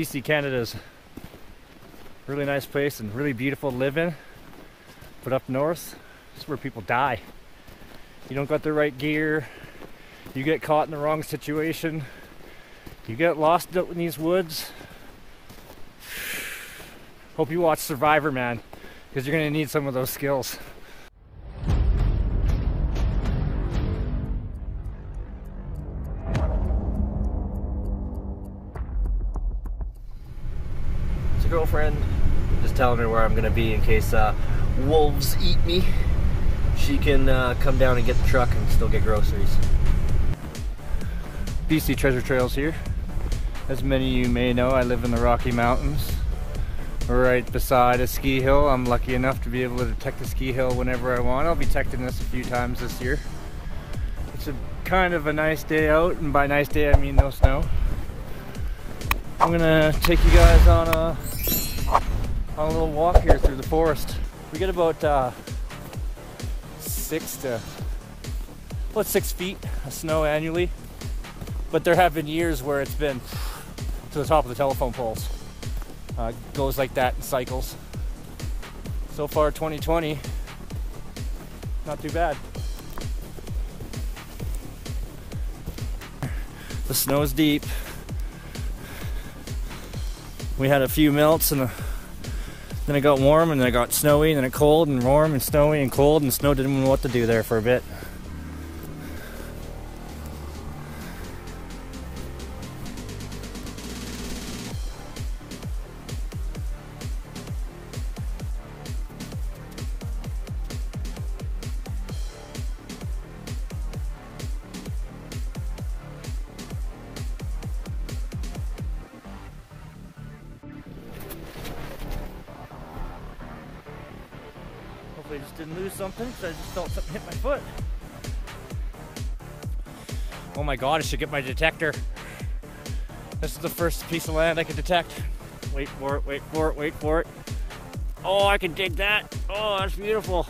BC Canada's really nice place and really beautiful to live in. But up north, it's where people die. You don't got the right gear, you get caught in the wrong situation, you get lost in these woods. Hope you watch Survivorman, because you're gonna need some of those skills. Girlfriend. Just telling her where I'm gonna be in case uh, wolves eat me. She can uh, come down and get the truck and still get groceries. BC Treasure Trails here. As many of you may know, I live in the Rocky Mountains, right beside a ski hill. I'm lucky enough to be able to detect a ski hill whenever I want. I'll be detecting this a few times this year. It's a kind of a nice day out, and by nice day I mean no snow. I'm gonna take you guys on a on a little walk here through the forest. We get about uh, six to about six feet of snow annually, but there have been years where it's been to the top of the telephone poles. Uh, goes like that in cycles. So far, 2020, not too bad. The snow's deep. We had a few melts and then it got warm and then it got snowy and then it cold and warm and snowy and cold and snow didn't know what to do there for a bit. Just didn't lose something because I just felt something hit my foot. Oh my god, I should get my detector. This is the first piece of land I can detect. Wait for it, wait for it, wait for it. Oh, I can dig that. Oh, that's beautiful.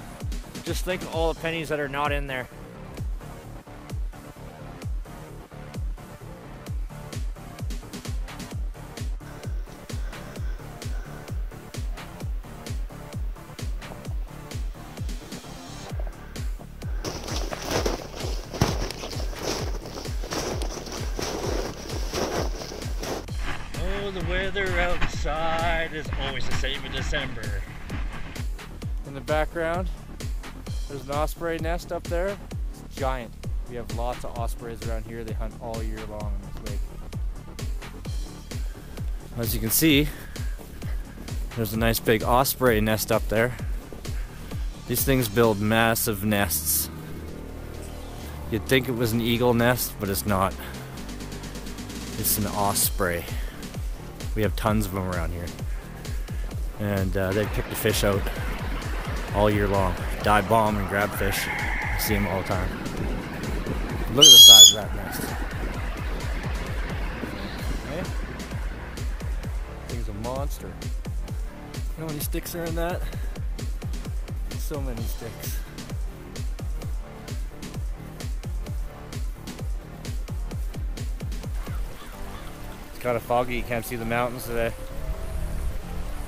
Just think of all the pennies that are not in there. Weather outside is always the same in December. In the background, there's an osprey nest up there. It's giant. We have lots of ospreys around here. They hunt all year long in this lake. As you can see, there's a nice big osprey nest up there. These things build massive nests. You'd think it was an eagle nest, but it's not. It's an osprey. We have tons of them around here. And uh, they pick the fish out all year long. Dive bomb and grab fish. I see them all the time. Look at the size of that nest. Okay. Thing's a monster. You know how many sticks are in that? So many sticks. Kind of foggy. You can't see the mountains today.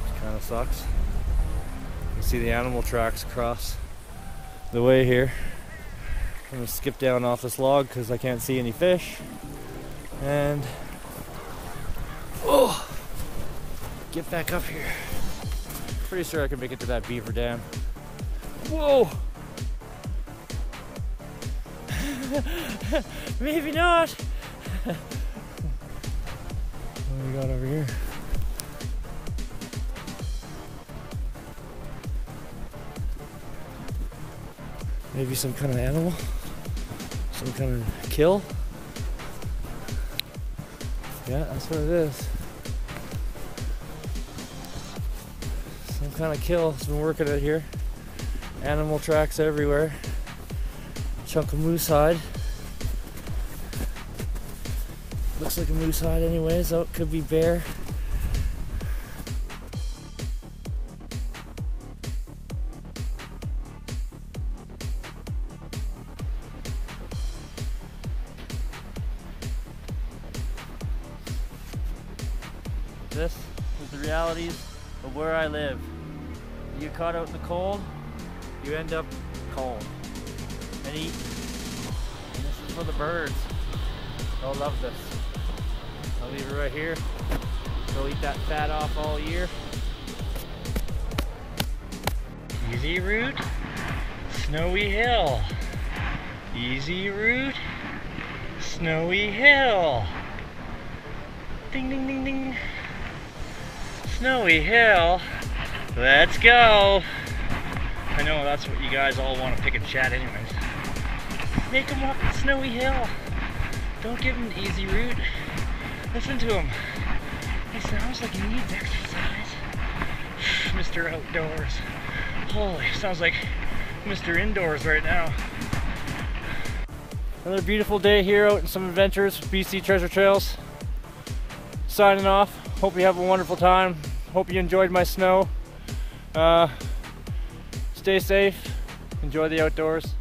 Which kind of sucks. You can see the animal tracks across the way here. I'm gonna skip down off this log because I can't see any fish. And oh, get back up here. Pretty sure I can make it to that beaver dam. Whoa! Maybe not. what do we got over here? Maybe some kind of animal? Some kind of kill? Yeah, that's what it is. Some kind of kill has been working it here. Animal tracks everywhere. Chunk of moose hide. Looks like a moose hide anyways. Oh, it could be bear. This is the realities of where I live. You get caught out in the cold, you end up cold and eat. And this is for the birds. They'll love this. I'll leave it right here. They'll eat that fat off all year. Easy route, Snowy Hill. Easy route, Snowy Hill. Ding ding ding ding. Snowy Hill. Let's go. I know that's what you guys all want to pick and chat anyways. Make him walk the Snowy Hill. Don't give him an easy route. Listen to him. He sounds like he needs exercise. Mr. Outdoors. Holy, sounds like Mr. Indoors right now. Another beautiful day here out in some adventures, BC Treasure Trails. Signing off. Hope you have a wonderful time. Hope you enjoyed my snow. Uh, stay safe. Enjoy the outdoors.